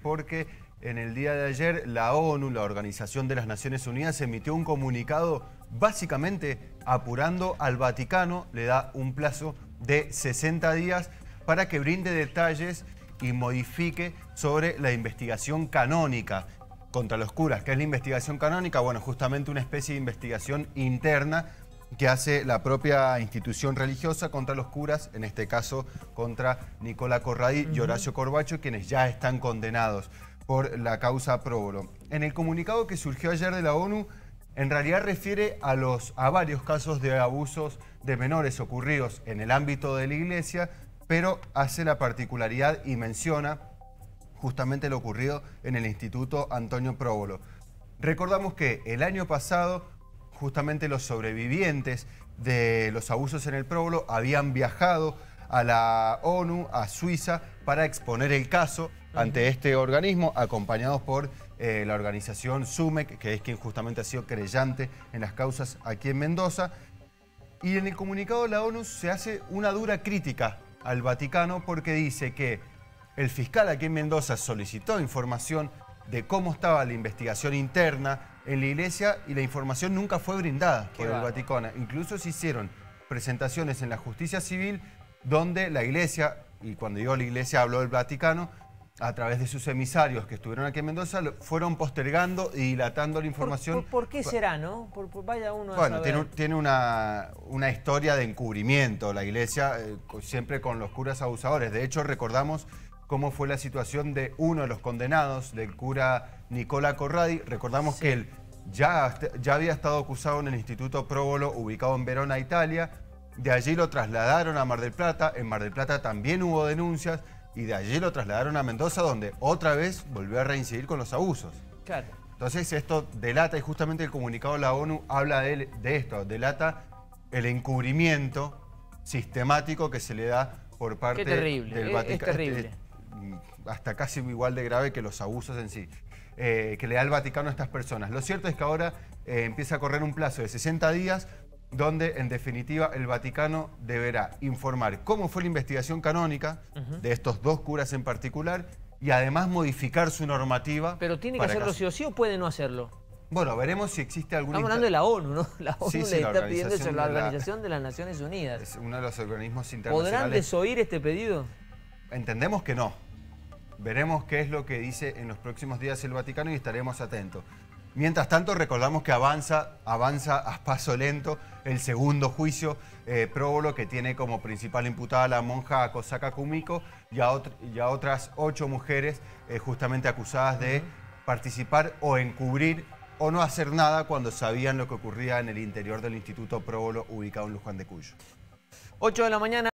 porque en el día de ayer la ONU, la Organización de las Naciones Unidas, emitió un comunicado básicamente apurando al Vaticano, le da un plazo de 60 días para que brinde detalles y modifique sobre la investigación canónica contra los curas. ¿Qué es la investigación canónica? Bueno, justamente una especie de investigación interna que hace la propia institución religiosa contra los curas, en este caso contra Nicola Corradi y Horacio Corbacho, quienes ya están condenados por la causa próbolo. En el comunicado que surgió ayer de la ONU, en realidad refiere a, los, a varios casos de abusos de menores ocurridos en el ámbito de la iglesia, pero hace la particularidad y menciona justamente lo ocurrido en el Instituto Antonio Próbolo. Recordamos que el año pasado justamente los sobrevivientes de los abusos en el próbolo habían viajado a la ONU, a Suiza, para exponer el caso ante este organismo, acompañados por eh, la organización SUMEC, que es quien justamente ha sido creyente en las causas aquí en Mendoza. Y en el comunicado de la ONU se hace una dura crítica al Vaticano porque dice que el fiscal aquí en Mendoza solicitó información de cómo estaba la investigación interna en la iglesia y la información nunca fue brindada por el Vaticano. Incluso se hicieron presentaciones en la justicia civil donde la iglesia, y cuando digo la iglesia hablo del Vaticano, a través de sus emisarios que estuvieron aquí en Mendoza, fueron postergando y dilatando la información. ¿Por, qué será, no? vaya uno a bueno, tiene, tiene una, una, historia de encubrimiento la iglesia, eh, siempre con los curas abusadores. De hecho, recordamos cómo fue la situación de uno de los condenados, del cura Nicola Corradi. Recordamos que él ya, ya había estado acusado en el Instituto Próbolo, ubicado en Verona, Italia. De allí lo trasladaron a Mar del Plata. En Mar del Plata también hubo denuncias. Y de allí lo trasladaron a Mendoza, donde otra vez volvió a reincidir con los abusos. Claro. Entonces esto delata, y justamente el comunicado de la ONU habla de, de esto, delata el encubrimiento sistemático que se le da por parte del Vaticano. Es terrible hasta casi igual de grave que los abusos en sí, eh, que le da el Vaticano a estas personas. Lo cierto es que ahora eh, empieza a correr un plazo de 60 días donde en definitiva el Vaticano deberá informar cómo fue la investigación canónica de estos dos curas en particular y además modificar su normativa. ¿Pero tiene que hacerlo sí o sí o puede no hacerlo? Bueno, veremos si existe alguna... Estamos hablando de la ONU, ¿no? La ONU le está pidiendo eso, la Organización de, las Naciones Unidas. Es uno de los organismos internacionales. ¿Podrán desoír este pedido? Entendemos que no. Veremos qué es lo que dice en los próximos días el Vaticano y estaremos atentos. Mientras tanto, recordamos que avanza, avanza a paso lento el segundo juicio eh, próbolo que tiene como principal imputada la monja Kosaka Kumiko y a, otras ocho mujeres eh, justamente acusadas de participar o encubrir o no hacer nada cuando sabían lo que ocurría en el interior del Instituto Próbolo ubicado en Luján de Cuyo. 8 de la mañana.